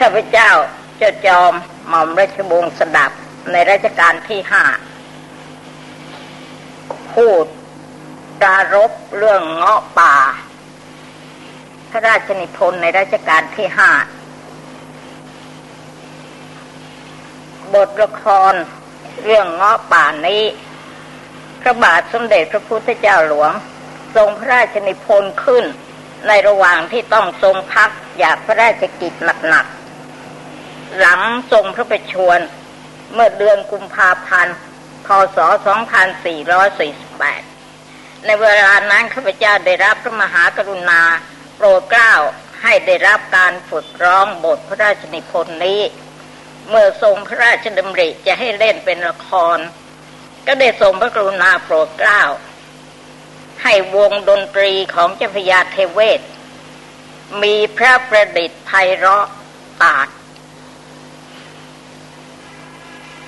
ข้าพเจ้าเจ้าจอมหม่อมราชวงศ์สดับในรัชกาลที่ห้าพูดปรารบเรื่องเงาะป่า พระราชนิพนธ์ในรัชกาลที่ห้าบทละครเรื่องเงาะป่านี้พระบาทสมเด็จพระพุทธเจ้าหลวง ทรงพระราชนิพนธ์ขึ้นในระหว่างที่ต้องทรงพักอยากพระราชกิจหนักๆ หลังทรงพระประชวรเมื่อเดือนกุมภาพันธ์พศ 2448 ในเวลานั้นข้าพเจ้าได้รับพระมหากรุณา โปรดเกล้าให้ได้รับการฝึกร้องบทพระราชนิพนธ์นี้ เมื่อทรงพระราชดำริจะให้เล่นเป็นละคร ก็ได้ทรงพระกรุณาโปรดเกล้า ให้วงดนตรีของเจ้าพญาเทเวศ มีพระประดิษฐ์ไพเราะตาด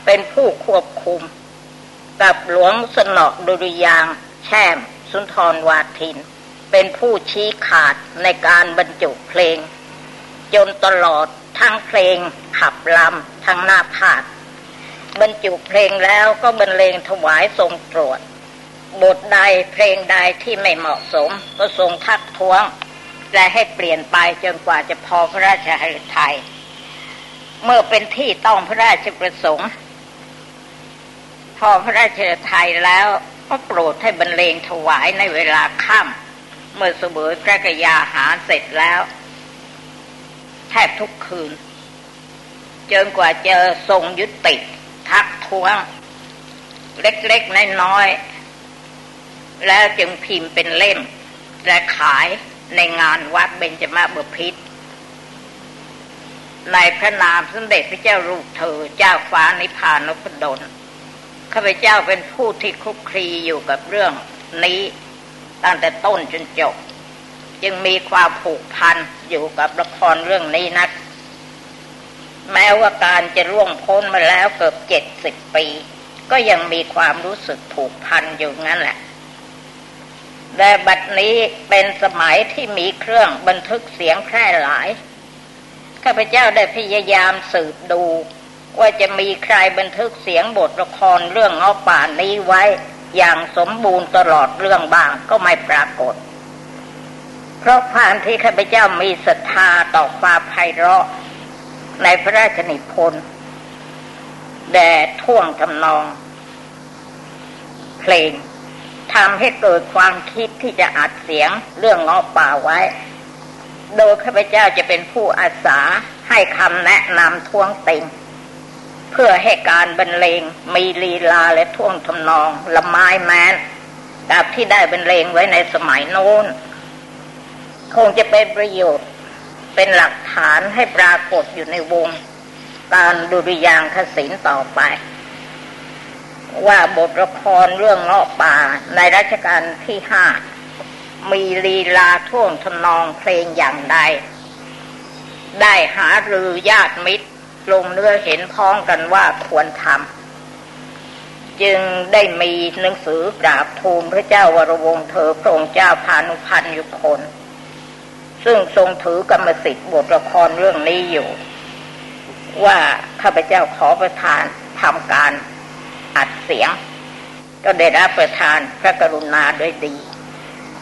เป็นผู้ควบคุม กับหลวงสนอดุริยาง แช่ม สุนทรวาทิน เป็นผู้ชี้ขาดในการบรรจุเพลง จนตลอดทั้งเพลงขับลำทั้งหน้าผาดบรรจุเพลงแล้วก็บรรเลงถวายทรงตรวจ บทใดเพลงใดที่ไม่เหมาะสม ก็ทรงทักท้วง และให้เปลี่ยนไปจนกว่าจะพอพระราชหฤทัยเมื่อเป็นที่ต้องพระราชประสงค์ พอพระราชทานแล้วก็โปรดให้บรรเลงถวายในเวลาค่ำเมื่อเสวยพระกยาหารเสร็จแล้ว แทบทุกคืนจนกว่าจะทรงยุติทักท้วง เล็กๆน้อยๆแล้วจึงพิมพ์เป็นเล่ม และขายในงานวัดเบญจมาบพิษในพระนามสมเด็จพระเจ้าลูกเธอเจ้าฟ้านิพพานพดล ข้าพเจ้าเป็นผู้ที่คุกคลีอยู่กับเรื่องนี้ตั้งแต่ต้นจนจบ จึงมีความผูกพันอยู่กับละครเรื่องนี้นัก แม้ว่าการจะร่วงพ้นมาแล้วเกือบเจ็ดสิบปี ก็ยังมีความรู้สึกผูกพันอยู่งั้นแหละแต่บัดนี้เป็นสมัยที่มีเครื่องบันทึกเสียงแพร่หลายข้าพเจ้าได้พยายามสืบดู ว่าจะมีใครบันทึกเสียงบทละครเรื่องเงาป่านี้ไว้ อย่างสมบูรณ์ตลอดเรื่องบ้างก็ไม่ปรากฏ เพราะความที่ข้าพเจ้ามีศรัทธาต่อความไพเราะ ในพระราชนิพนธ์แด่ท่วงทำนอง เพลงทำให้เกิดความคิดที่จะอัดเสียงเรื่องเงาป่าไว้ โดยข้าพเจ้าจะเป็นผู้อาสาให้คำแนะนำท่วงติง เพื่อให้การบรรเลงมีลีลาและท่วงทำนองละไม้แม้นแบบที่ได้บรรเลงไว้ในสมัยโน้น คงจะเป็นประโยชน์เป็นหลักฐานให้ปรากฏอยู่ในวง การดุริยางคศิลต่อไป ว่าบทละครเรื่องเงาะป่าในรัชกาลที่ห้ามีลีลาท่วงทำนองเพลงอย่างใด ได้หารือญาติมิตร ลงเนื้อเห็นพ้องกันว่าควรทำจึงได้มีหนังสือกราบทูลพระเจ้าวรวงเธอพระองค์เจ้าพานุพันธ์ยุคน ซึ่งทรงถือกรรมสิทธิ์บทละครเรื่องนี้อยู่ ว่าข้าพเจ้าขอประทานทำการอัดเสียง ก็ได้รับประทานพระกรุณาด้วยดี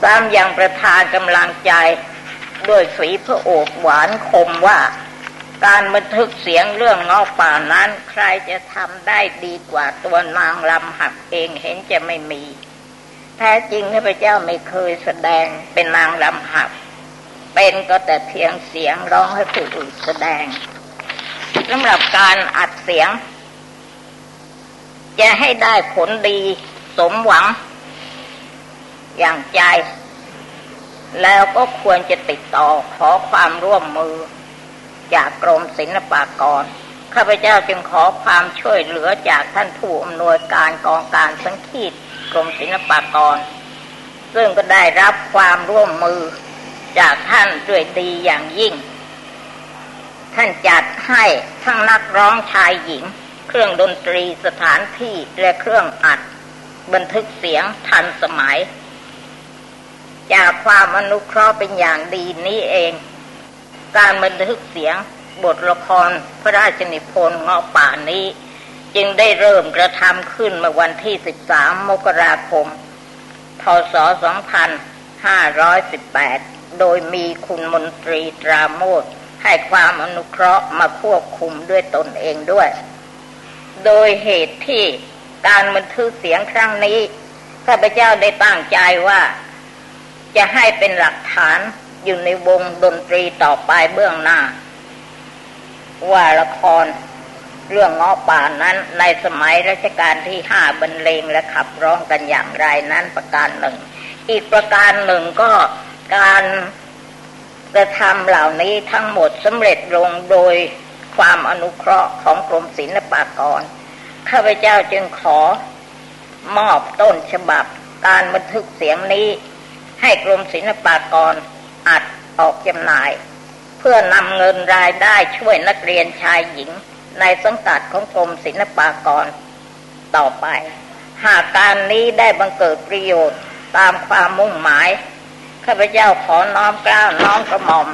ซ้ำยังประทานกำลังใจด้วยฝีพระโอษหวานคมว่า การบันทึกเสียงเรื่องเงาป่านั้น ใครจะทำได้ดีกว่าตัวนางลำหักเองเห็นจะไม่มี แท้จริงข้าพเจ้าไม่เคยแสดงเป็นนางลำหัก เป็นก็แต่เพียงเสียงร้องให้ผู้อื่นแสดงสำหรับการอัดเสียง จะให้ได้ผลดีสมหวัง อย่างใจ แล้วก็ควรจะติดต่อขอความร่วมมือ จากกรมศิลปากร ข้าพเจ้าจึงขอความช่วยเหลือจากท่านผู้อำนวยการกองการสังคีตกรมศิลปากร ซึ่งก็ได้รับความร่วมมือจากท่านด้วยดีอย่างยิ่ง ท่านจัดให้ทั้งนักร้องชายหญิง เครื่องดนตรีสถานที่และเครื่องอัด บันทึกเสียงทันสมัย จากความอนุเคราะห์เป็นอย่างดีนี้เอง การบันทึกเสียง บทละครพระราชนิพนธ์เงาะป่านี้ จึงได้เริ่มกระทำขึ้นเมื่อวันที่ 13 มกราคม พศ 2518 โดยมีคุณมนตรีตราโมดให้ความอนุเคราะห์มาควบคุมด้วยตนเองด้วย โดยเหตุที่การบันทึกเสียงครั้งนี้ข้าพเจ้าได้ตั้งใจว่า จะให้เป็นหลักฐาน อยู่ในวงดนตรีต่อไปเบื้องหน้า ว่าละครเรื่องเงาะป่านั้นในสมัยรัชกาลที่ห้าบรรเลงและขับร้องกันอย่างไรนั้นประการหนึ่ง อีกประการหนึ่งก็การกระทำเหล่านี้ทั้งหมดสำเร็จลงโดยความอนุเคราะห์ของกรมศิลปากร ข้าพเจ้าจึงขอมอบต้นฉบับ การบันทึกเสียงนี้ ให้กรมศิลปากร อัดออกจำหน่าย เพื่อนำเงินรายได้ช่วยนักเรียนชายหญิง ในสังกัดของกรมศิลปากรต่อไป หากการนี้ได้บังเกิดประโยชน์ตามความมุ่งหมาย ข้าพเจ้าขอน้อมกล้าวน้อมกระหม่อม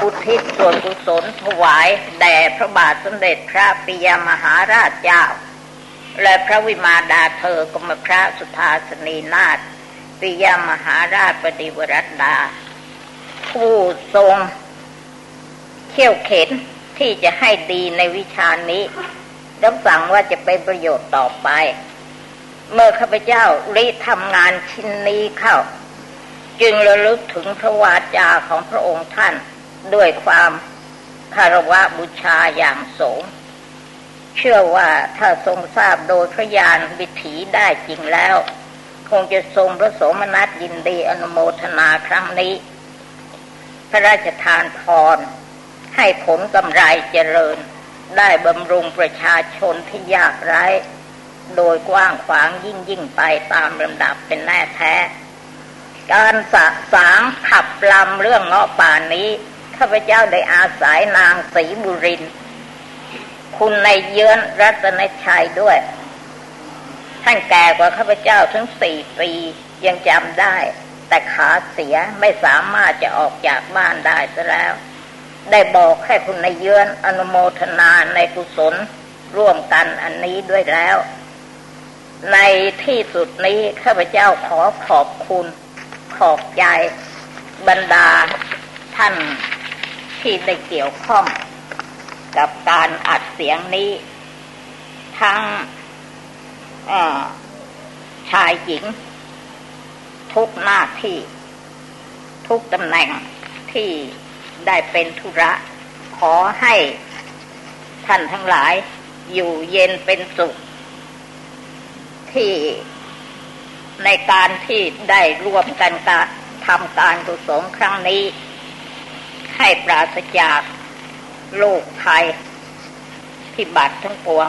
อุทิศส่วนกุศลถวาย แด่พระบาทสมเด็จพระปิยมหาราชเจ้า และพระวิมาดาเธอกรมพระสุธาสนีนาถปิยมหาราชปฏิวรัตดา ผู้ทรงเขี่ยวเข็นที่จะให้ดีในวิชานี้รับสั่งว่าจะเป็นประโยชน์ต่อไป เมื่อข้าพเจ้าริทำงานชิ้นนี้เข้า จึงระลึกถึงพระวาจาของพระองค์ท่านด้วยความคารวะบูชาอย่างสูง เชื่อว่าถ้าทรงทราบโดยพระญาณวิถีได้จริงแล้ว คงจะทรงพระสมนัสยินดีอนุโมทนาครั้งนี้ พระราชทานพร ให้ผลกำไรเจริญ ได้บำรุงประชาชนที่ยากไร้ โดยกว้างขวางยิ่งยิ่งไปตามลำดับเป็นแน่แท้ การสะสางขับลำเรื่องเงาะป่านี้ข้าพเจ้าได้อาศัยนางศรีบุริน คุณในเยือนรัตนชัยด้วย ท่านแก่กว่าข้าพเจ้าถึงสี่ปียังจำได้ แต่ขาเสียไม่สามารถจะออกจากบ้านได้ซะแล้ว ได้บอกให้คุณในเยือนอนุโมทนาในกุศลร่วมกันอันนี้ด้วยแล้ว ในที่สุดนี้ข้าพเจ้าขอขอบคุณขอบใจบรรดาท่านที่ได้เกี่ยวข้องกับการอัดเสียงนี้ ทั้งชายหญิง ทุกหน้าที่ ทุกตำแหน่งที่ได้เป็นธุระ ขอให้ท่านทั้งหลายอยู่เย็นเป็นสุข ที่ในการที่ได้รวมกันการทำการกุศลครั้งนี้ ให้ปราศจากโรคภัยพิบัติทั้งปวง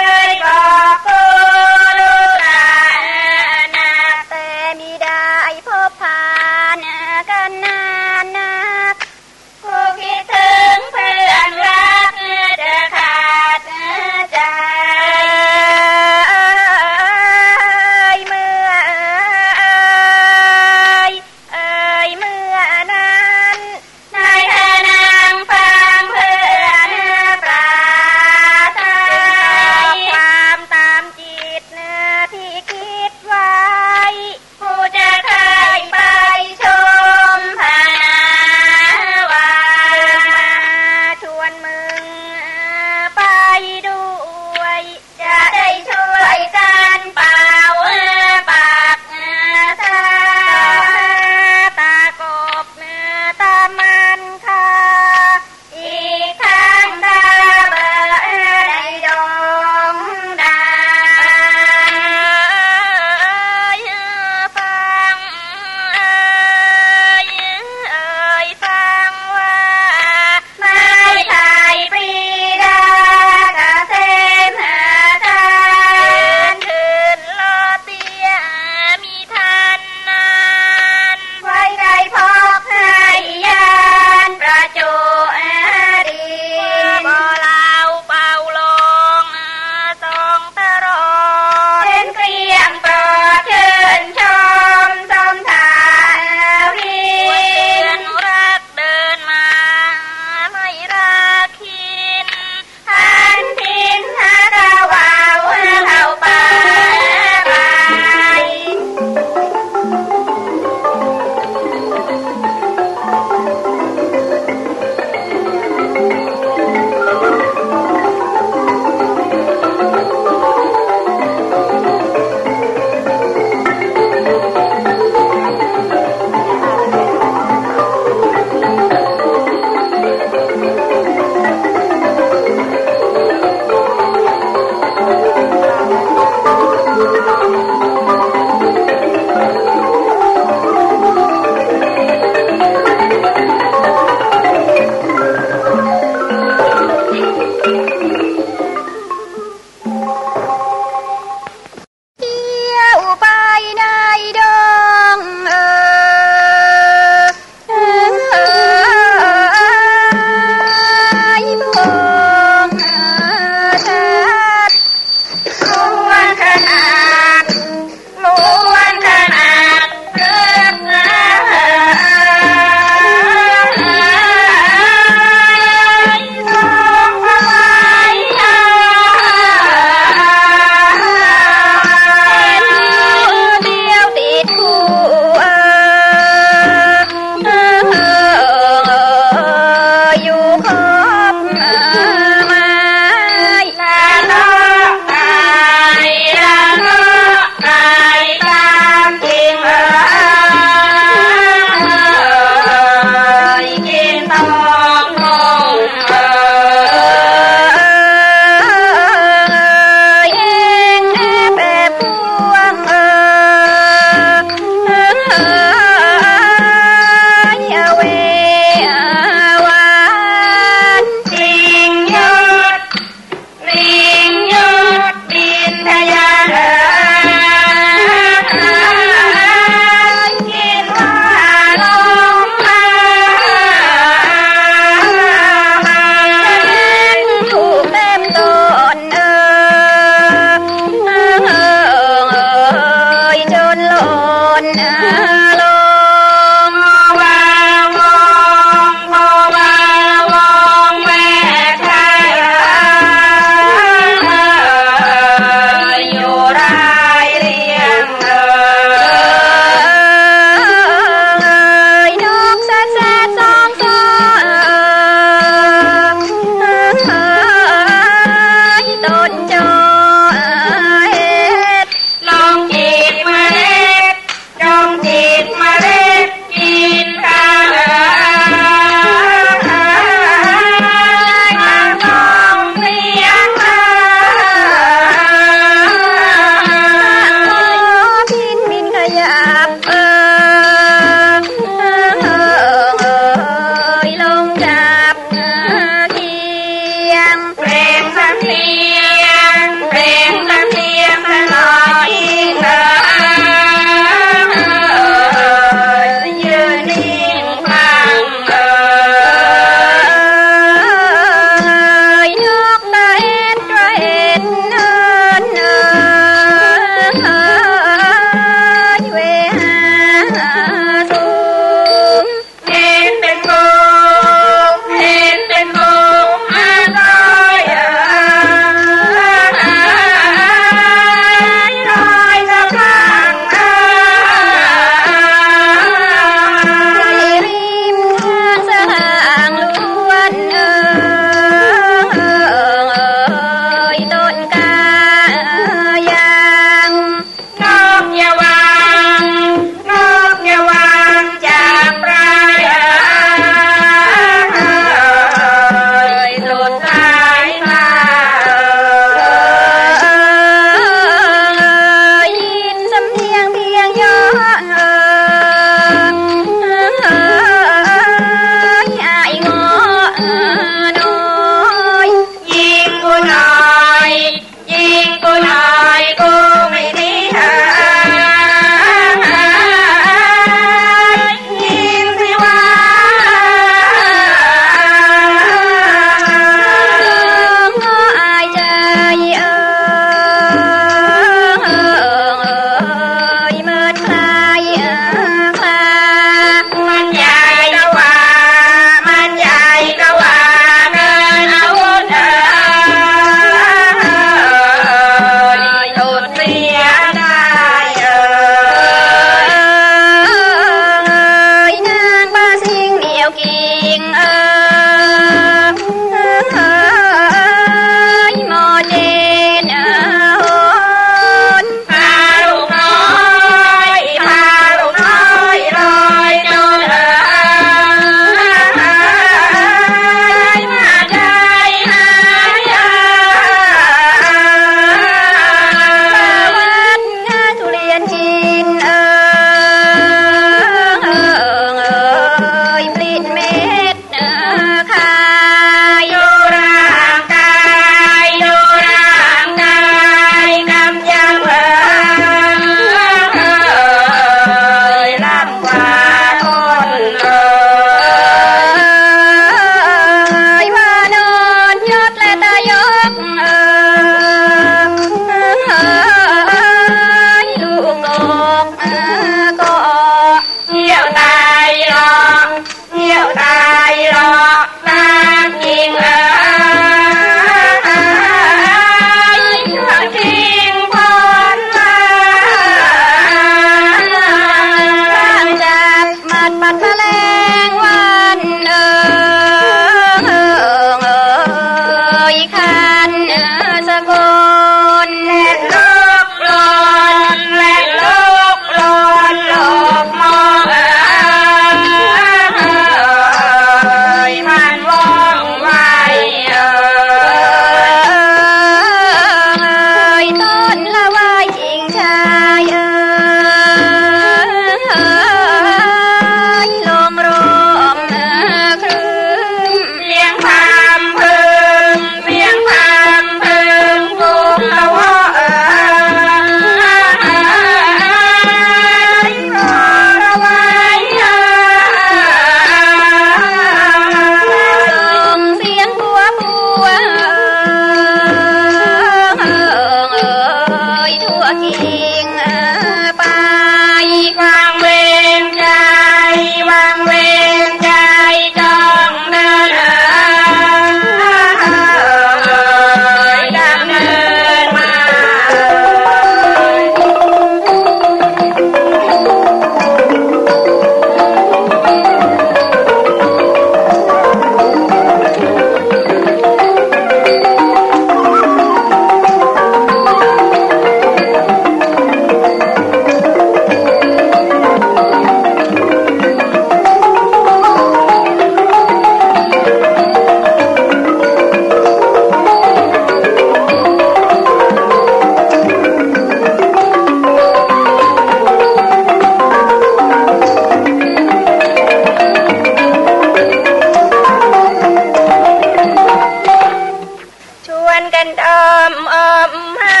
วนกันดอมอมหา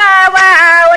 กาวาว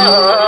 า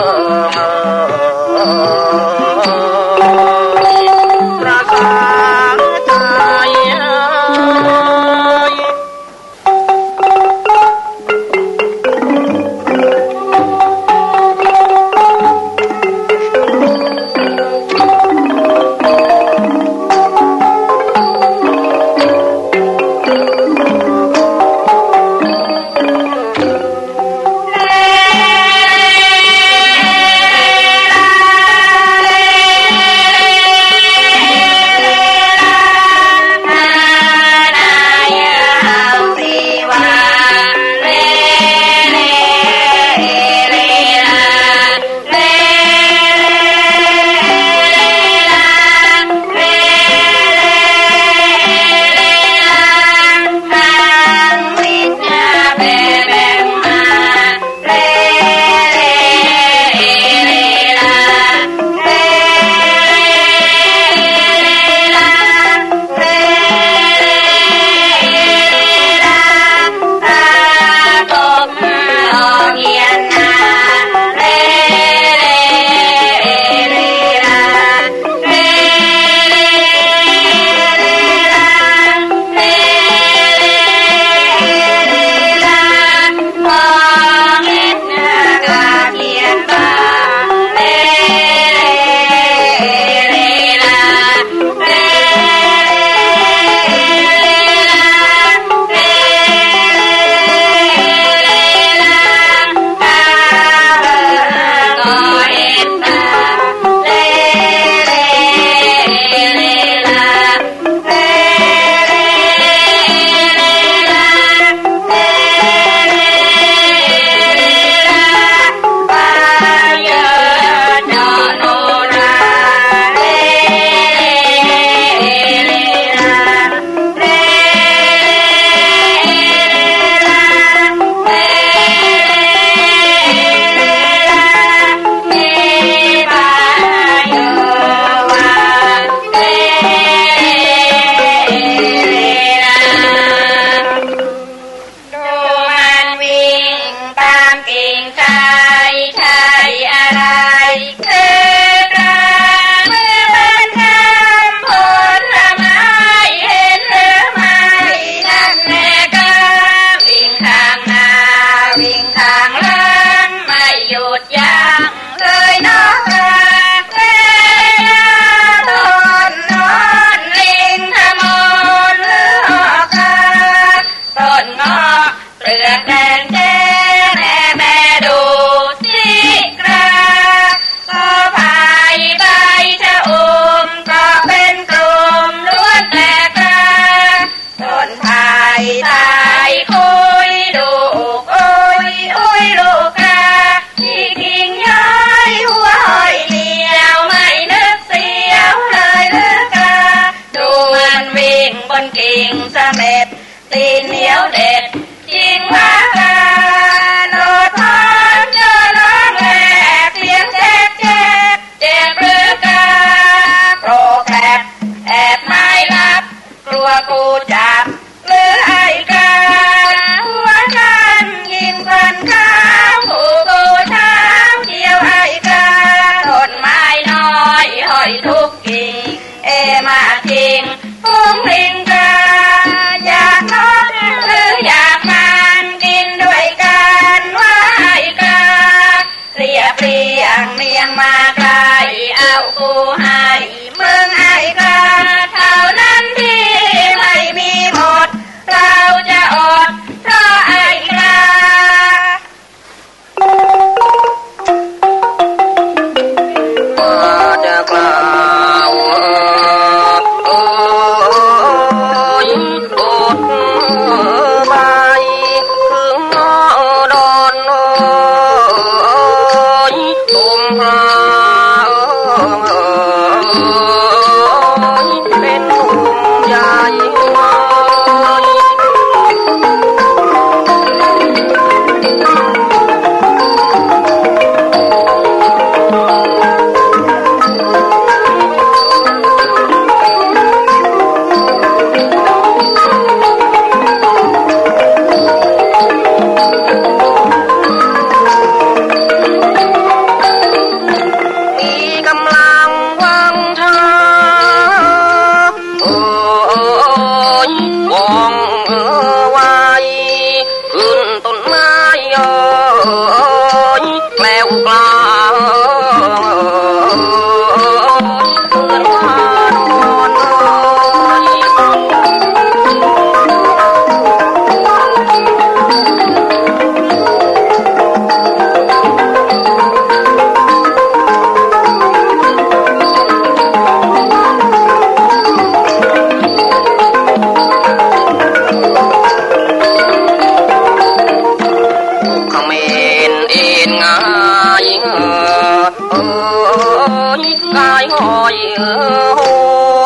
กายห้อยเออโห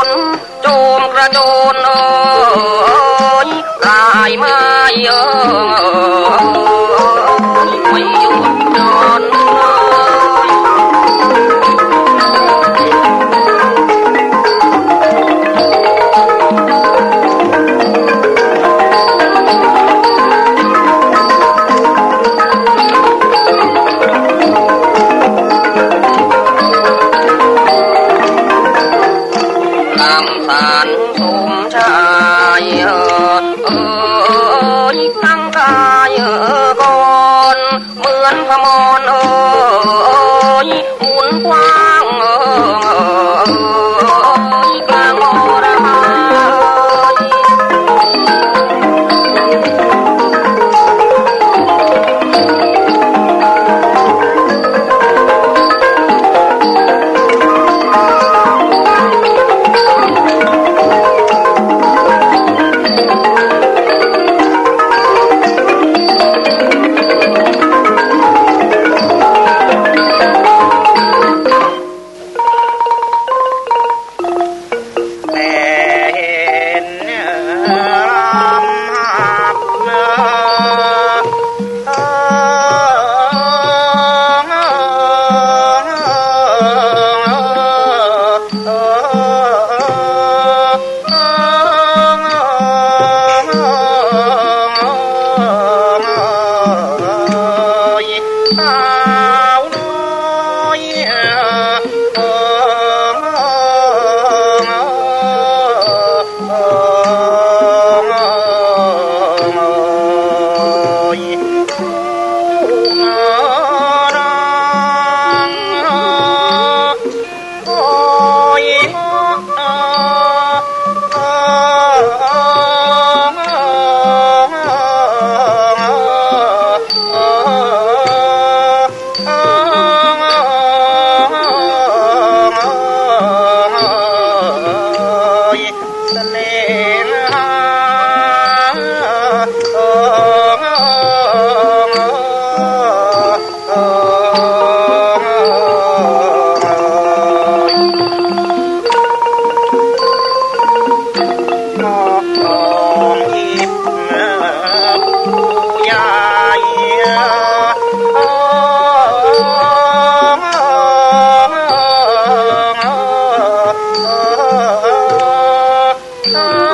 นโจมกระโจนเออลายไม้เออไม่ยุ่ Oh.